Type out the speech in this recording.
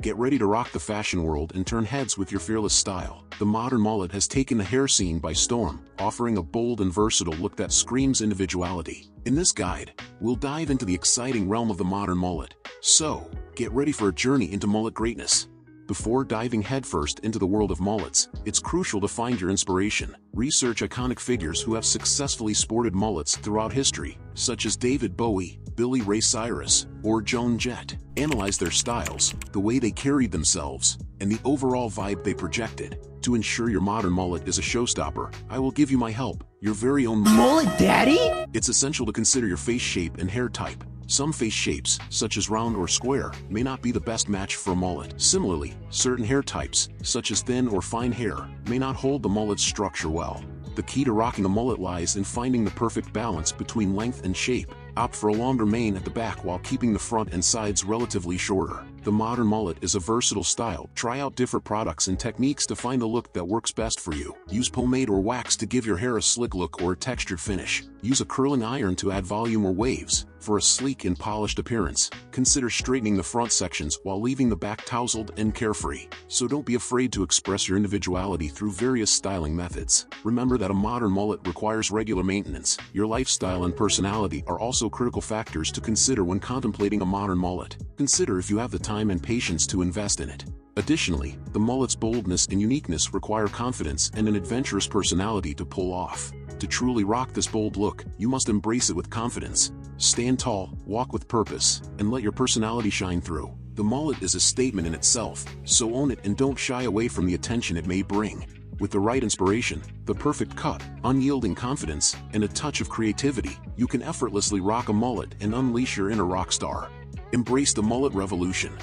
Get ready to rock the fashion world and turn heads with your fearless style. The modern mullet has taken the hair scene by storm, offering a bold and versatile look that screams individuality. In this guide, we'll dive into the exciting realm of the modern mullet. So, get ready for a journey into mullet greatness. Before diving headfirst into the world of mullets, it's crucial to find your inspiration. Research iconic figures who have successfully sported mullets throughout history, such as David Bowie, Billy Ray Cyrus, or Joan Jett. Analyze their styles, the way they carried themselves, and the overall vibe they projected. To ensure your modern mullet is a showstopper, I will give you my help, your very own mullet daddy? It's essential to consider your face shape and hair type. Some face shapes, such as round or square, may not be the best match for a mullet. Similarly, certain hair types, such as thin or fine hair, may not hold the mullet's structure well. The key to rocking a mullet lies in finding the perfect balance between length and shape. Opt for a longer mane at the back while keeping the front and sides relatively shorter. The modern mullet is a versatile style. Try out different products and techniques to find the look that works best for you. Use pomade or wax to give your hair a slick look or a textured finish. Use a curling iron to add volume or waves. For a sleek and polished appearance, consider straightening the front sections while leaving the back tousled and carefree. So don't be afraid to express your individuality through various styling methods. Remember that a modern mullet requires regular maintenance. Your lifestyle and personality are also critical factors to consider when contemplating a modern mullet. Consider if you have the time and patience to invest in it. Additionally, the mullet's boldness and uniqueness require confidence and an adventurous personality to pull off. To truly rock this bold look, you must embrace it with confidence. Stand tall, walk with purpose, and let your personality shine through. The mullet is a statement in itself, so own it and don't shy away from the attention it may bring. With the right inspiration, the perfect cut, unyielding confidence, and a touch of creativity, you can effortlessly rock a mullet and unleash your inner rock star. Embrace the mullet revolution.